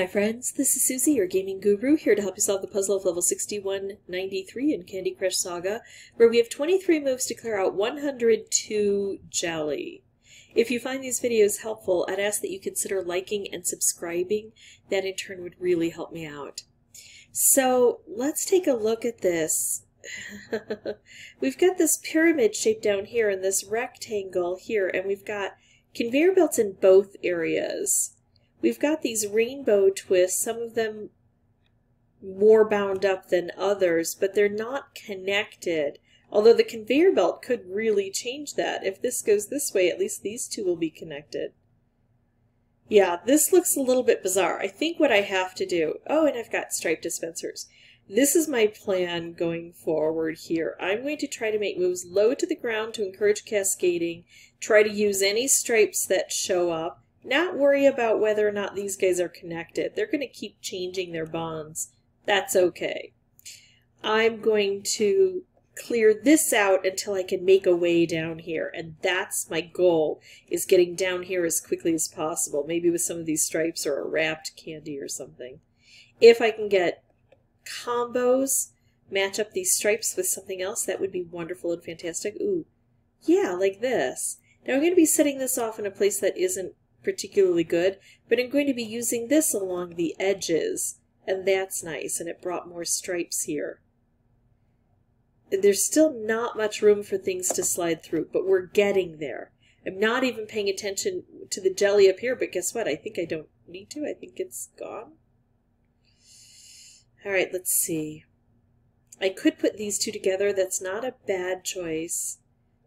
Hi friends, this is Suzy, your gaming guru, here to help you solve the puzzle of level 6193 in Candy Crush Saga, where we have 23 moves to clear out 102 jelly. If you find these videos helpful, I'd ask that you consider liking and subscribing. That in turn would really help me out. So let's take a look at this. we've got this pyramid shape down here and this rectangle here, and we've got conveyor belts in both areas. We've got these rainbow twists, some of them more bound up than others, but they're not connected. Although the conveyor belt could really change that. If this goes this way, at least these two will be connected. Yeah, this looks a little bit bizarre. I think what I have to do... Oh, and I've got stripe dispensers. This is my plan going forward here. I'm going to try to make moves low to the ground to encourage cascading, try to use any stripes that show up, not worry about whether or not these guys are connected. They're going to keep changing their bonds. That's okay. I'm going to clear this out until I can make a way down here. And that's my goal, is getting down here as quickly as possible. Maybe with some of these stripes or a wrapped candy or something. If I can get combos, match up these stripes with something else, that would be wonderful and fantastic. Ooh, yeah, like this. Now I'm going to be setting this off in a place that isn't particularly good, but I'm going to be using this along the edges, and that's nice, and it brought more stripes here. There's still not much room for things to slide through, but we're getting there. I'm not even paying attention to the jelly up here, but guess what? I think I don't need to. I think it's gone. All right, let's see. I could put these two together. That's not a bad choice.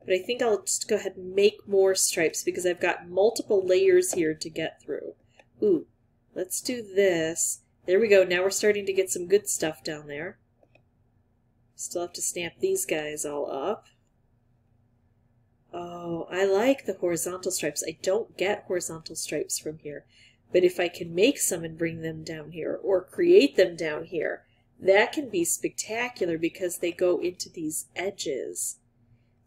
But I think I'll just go ahead and make more stripes because I've got multiple layers here to get through. Ooh, let's do this. There we go. Now we're starting to get some good stuff down there. Still have to snap these guys all up. Oh, I like the horizontal stripes. I don't get horizontal stripes from here. But if I can make some and bring them down here, or create them down here, that can be spectacular because they go into these edges.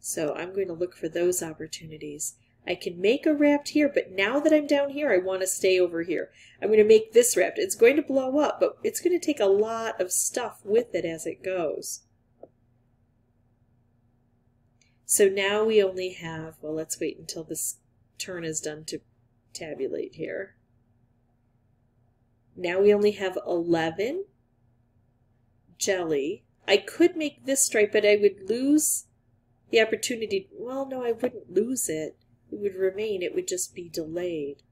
So I'm going to look for those opportunities. I can make a raft here, but now that I'm down here, I want to stay over here. I'm going to make this raft. It's going to blow up, but it's going to take a lot of stuff with it as it goes. So now we only have, well, let's wait until this turn is done to tabulate here. Now we only have 11 jelly. I could make this stripe, but I would lose the opportunity, well, no, I wouldn't lose it. It would remain, it would just be delayed.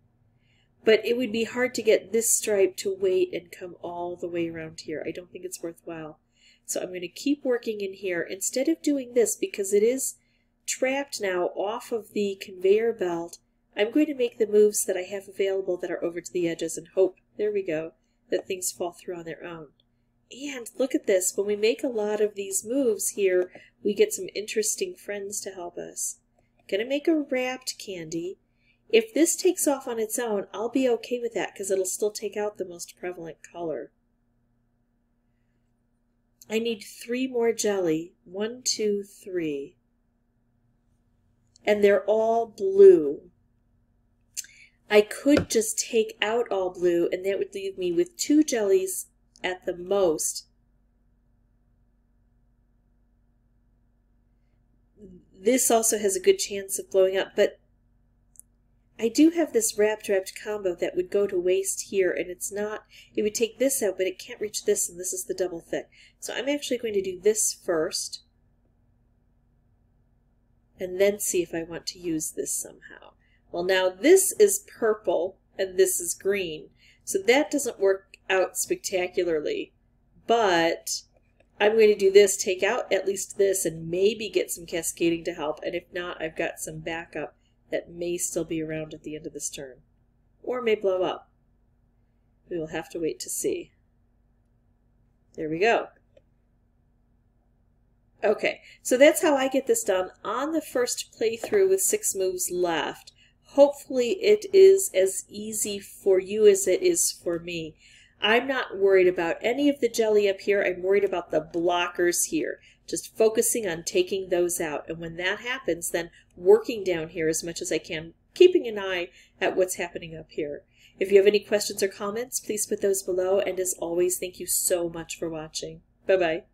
But it would be hard to get this stripe to wait and come all the way around here. I don't think it's worthwhile. So I'm going to keep working in here instead of doing this because it is trapped now off of the conveyor belt. I'm going to make the moves that I have available that are over to the edges and hope, there we go, that things fall through on their own. And look at this, when we make a lot of these moves here, we get some interesting friends to help us. Gonna make a wrapped candy. If this takes off on its own, I'll be okay with that because it'll still take out the most prevalent color. I need three more jelly. One, two, three. And they're all blue. I could just take out all blue and that would leave me with two jellies at the most. This also has a good chance of blowing up, but I do have this wrapped wrapped combo that would go to waste here, and it's not, it would take this out, but it can't reach this, and this is the double thick. So I'm actually going to do this first, and then see if I want to use this somehow. Well, now this is purple, and this is green, so that doesn't work out spectacularly, but I'm going to do this, take out at least this, and maybe get some cascading to help, and if not, I've got some backup that may still be around at the end of this turn, or may blow up. We will have to wait to see. There we go. Okay, so that's how I get this done on the first playthrough with six moves left. Hopefully it is as easy for you as it is for me. I'm not worried about any of the jelly up here. I'm worried about the blockers here. Just focusing on taking those out. And when that happens, then working down here as much as I can, keeping an eye at what's happening up here. If you have any questions or comments, please put those below, and as always, thank you so much for watching. Bye bye.